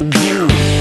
you.